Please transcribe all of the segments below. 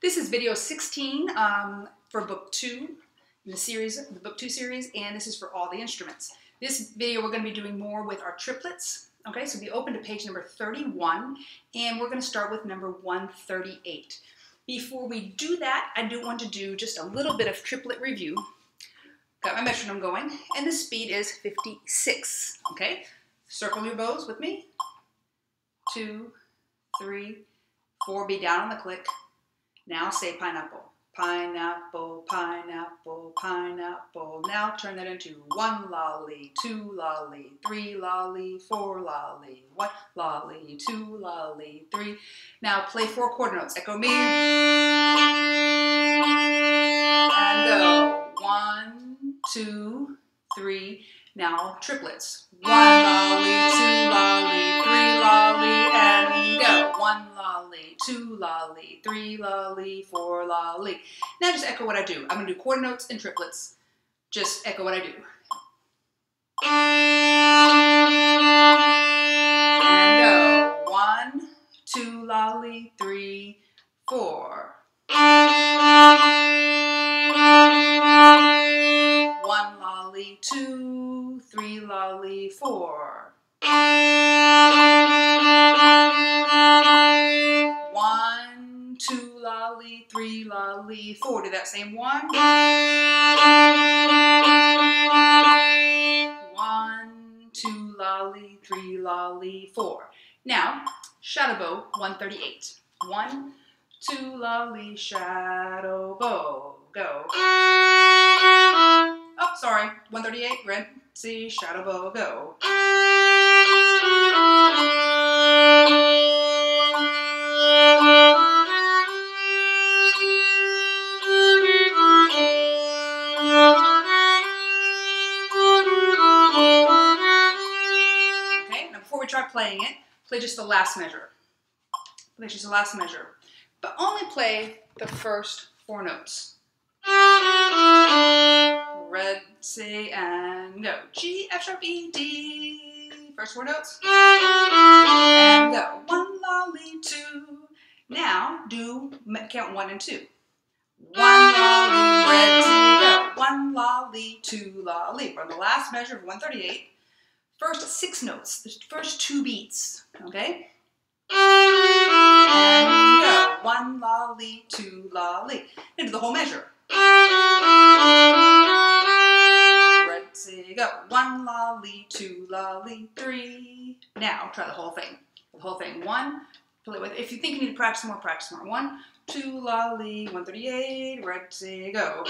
This is video 16 um, for book two in the series, the book two series, and this is for all the instruments. This video we're going to be doing more with our triplets. Okay, so be open to page number 31, and we're going to start with number 138. Before we do that, I do want to do just a little bit of triplet review. Got my metronome going, and the speed is 56. Okay, circle your bows with me. Two, three, four. Be down on the click. Now say pineapple. Pineapple, pineapple, pineapple. Now turn that into one lolly, two lolly, three lolly, four lolly, one lolly, two lolly, three. Now play four quarter notes. Echo me. And go. One, two, three. Now triplets. One lolly, two two lolly, three lolly, four lolly. Now just echo what I do. I'm gonna do quarter notes and triplets. Just echo what I do. Lolly, four. Do that same one. One, two lolly, three lolly, four. Now, shadow bow 138. One, two lolly, shadow bow. Go. Oh, sorry. 138, red, C, shadow bow, go. Just the last measure. Just the last measure. But only play the first four notes. Red, C, and go. G, F sharp, E, D. First four notes. And go. One lolly, two. Now do count one and two. One lolly, red, C, go. One lolly, two lolly. We're on the last measure of 138. First six notes, the first two beats, okay? And go. One lolly, two lolly. Into the whole measure. Red, C, go. One lolly, two lolly, three. Now try the whole thing. The whole thing. One, play with. If you think you need to practice more, practice more. One, two lolly, 138. Red, C, go.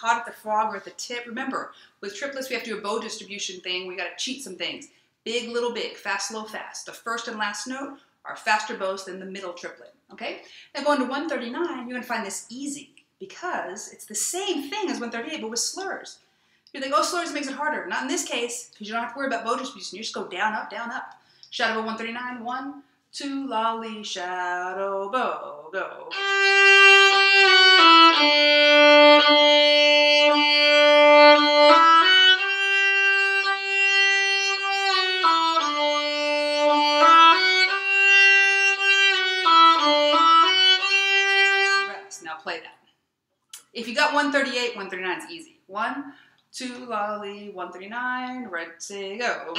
Caught at the frog or at the tip, remember, with triplets we have to do a bow distribution thing. We gotta cheat some things. Big, little, big, fast, low, fast. The first and last note are faster bows than the middle triplet, okay? Now going to 139, you're gonna find this easy because it's the same thing as 138, but with slurs. You think, oh, slurs makes it harder. Not in this case, because you don't have to worry about bow distribution. You just go down, up, down, up. Shadow bow 139, one, two, lolly, shadow bow, go. Got 138, 139 is easy. One, two, lolly, 139, red, go.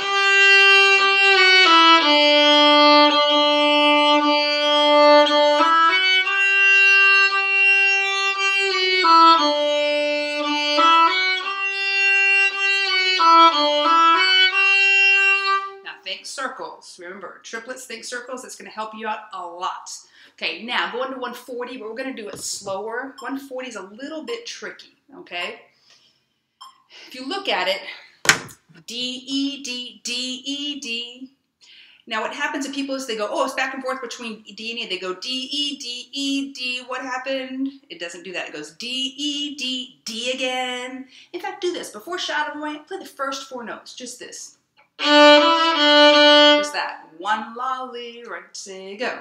Now think circles. Remember, triplets think circles. It's going to help you out a lot. Okay, now going to 140, but we're going to do it slower. 140 is a little bit tricky, okay? If you look at it, D, E, D, D, E, D. Now what happens to people is they go, oh, it's back and forth between D and E. They go D, E, D, E, D. What happened? It doesn't do that. It goes D, E, D, D again. In fact, do this. Before shadow bow, play the first four notes. Just this. Just that. One lolly, right, say, go.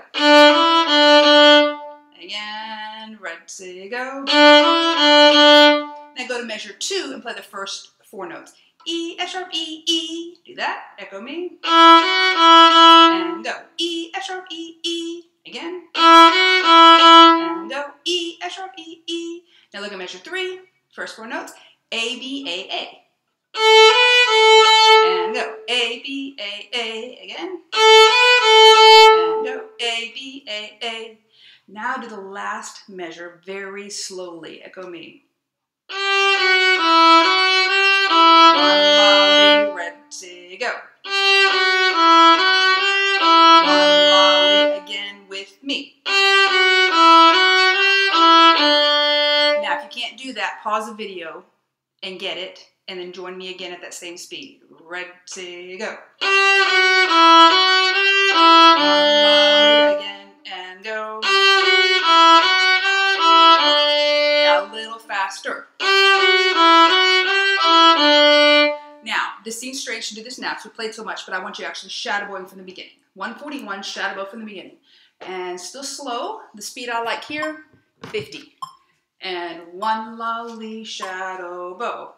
again. Ready, go. Now go to measure two and play the first four notes. E, F sharp, E, E. Do that. Echo me. And go. E, F sharp, E, E. Again. And go. E, F sharp, E, E. Now look at measure three. First four notes. A, B, A, A. And go. A, B, A, A. Again. And go. A, B, A, A. Now do the last measure very slowly. Echo me. One, ready, go. One, again with me. Now, if you can't do that, pause the video and get it, and then join me again at that same speed. Ready, go. Again, and go. Now, a little faster. Now, this seems strange to do this now we played so much, but I want you actually shadow bowing from the beginning. 141, shadow bow from the beginning. And still slow, the speed I like here, 50. And one lolly shadow bow.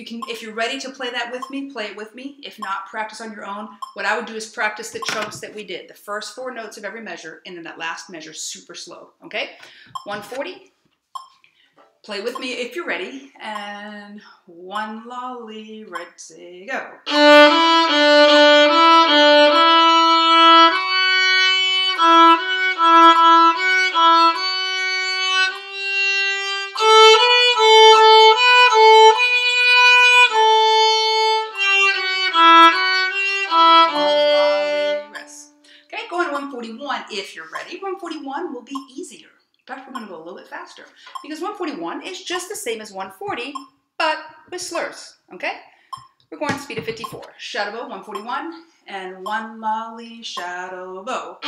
You can if you're ready to play that with me, play it with me. If not, practice on your own. What I would do is practice the chunks that we did. The first four notes of every measure and then that last measure super slow. Okay? 140. Play with me if you're ready. And one lolly, ready, go. If you're ready. 141 will be easier. In fact, we're going to go a little bit faster because 141 is just the same as 140, but with slurs, okay? We're going to speed of 54. Shadow bow, 141, and one molly shadow bow.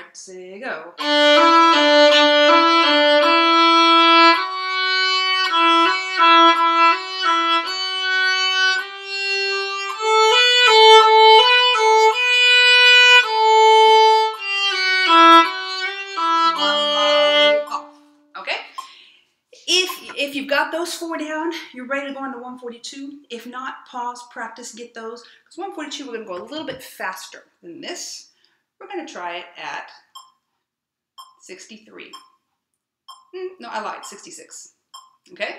Lolly, ready, go. If you've got those four down, you're ready to go on to 142. If not, pause, practice, get those. Because 142, we're going to go a little bit faster than this. We're going to try it at 63. Mm, no, I lied, 66. Okay?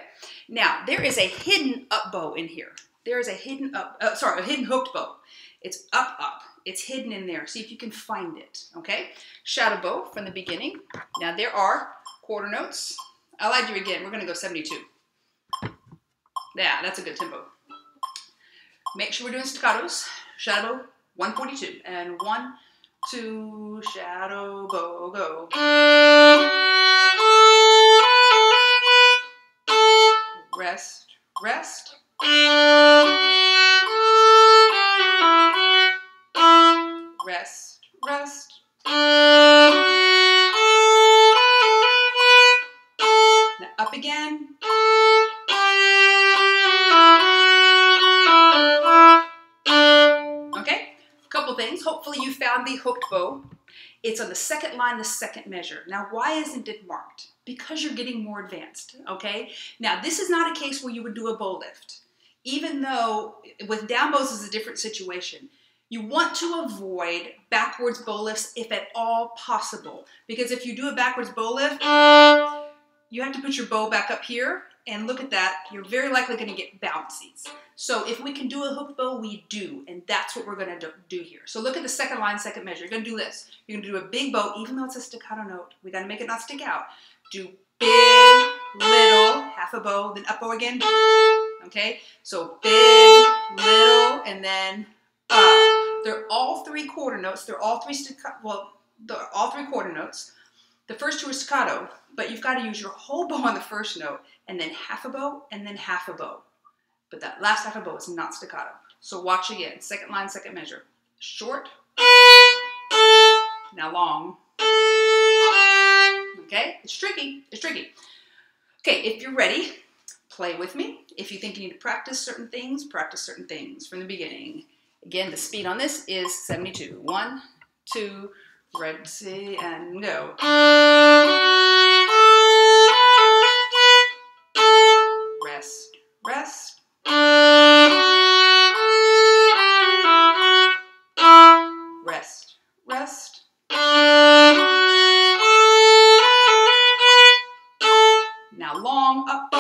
Now, there is a hidden up bow in here. There is a hidden up, uh, sorry, a hidden hooked bow. It's up, up. It's hidden in there. See if you can find it, okay? Shadow bow from the beginning. Now, there are quarter notes. I lied to you again. We're going to go 72. Yeah, that's a good tempo. Make sure we're doing staccatos. Shadow 142 and 1, to shadow go go. Rest, rest. Rest. The hooked bow. It's on the second line, the second measure. Now, why isn't it marked? Because you're getting more advanced, okay? Now, this is not a case where you would do a bow lift. Even though with down bows is a different situation. You want to avoid backwards bow lifts if at all possible. Because if you do a backwards bow lift, you have to put your bow back up here and look at that. You're very likely going to get bouncies. So if we can do a hook bow, we do, and that's what we're going to do here. So look at the second line, second measure. You're going to do this. You're going to do a big bow, even though it's a staccato note. We got to make it not stick out. Do big, little, half a bow, then up bow again. Okay, so big, little, and then up. They're all three quarter notes. They're all three staccato. Well, they're all three quarter notes. The first two are staccato, but you've got to use your whole bow on the first note, and then half a bow, and then half a bow. But that last half a bow is not staccato. So watch again. Second line, second measure. Short. Now long. Okay, it's tricky. It's tricky. Okay, if you're ready, play with me. If you think you need to practice certain things, practice certain things from the beginning. Again, the speed on this is 72. One, two, ready, and go. Rest, rest. Rest, rest. Now long up.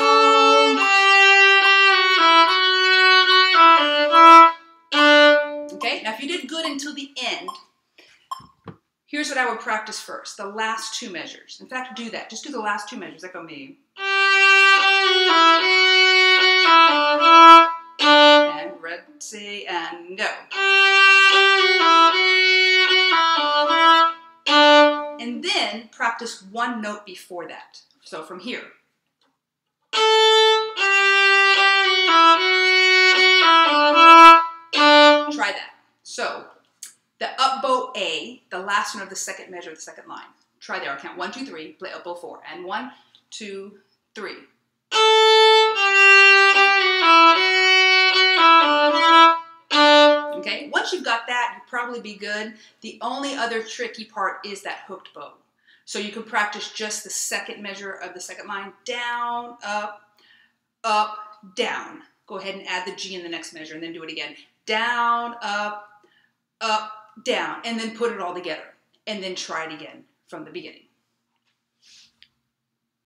Okay, now if you did good until the end, here's what I would practice first, the last two measures. In fact, do that. Just do the last two measures, on me. And ready, and go. And then practice one note before that. So from here. Try that. So the up bow A, the last one of the second measure of the second line. Try there. I'll count one, two, three. Play up bow four. And one, two, three. Okay, once you've got that, you'll probably be good. The only other tricky part is that hooked bow. So you can practice just the second measure of the second line, down, up, up, down. Go ahead and add the G in the next measure and then do it again. Down, up, up, down, and then put it all together. And then try it again from the beginning.